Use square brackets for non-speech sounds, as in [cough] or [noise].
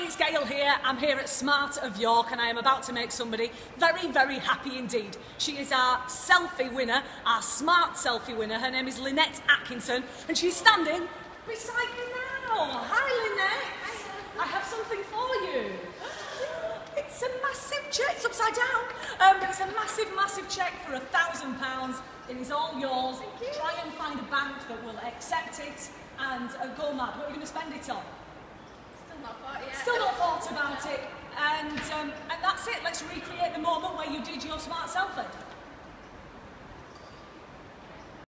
Hi, it's Gail here. I'm here at Smart of York and I am about to make somebody very, very happy indeed. She is our selfie winner, our smart selfie winner. Her name is Lynette Atkinson and she's standing beside me now. Hi, Lynette. I have something for you. [gasps] It's a massive cheque. It's upside down. Um, it's a massive, massive cheque for a thousand pounds. It is all yours. Try and find a bank that will accept it and uh, go mad. What are you going to spend it on? about it. And, um, and that's it. Let's recreate the moment where you did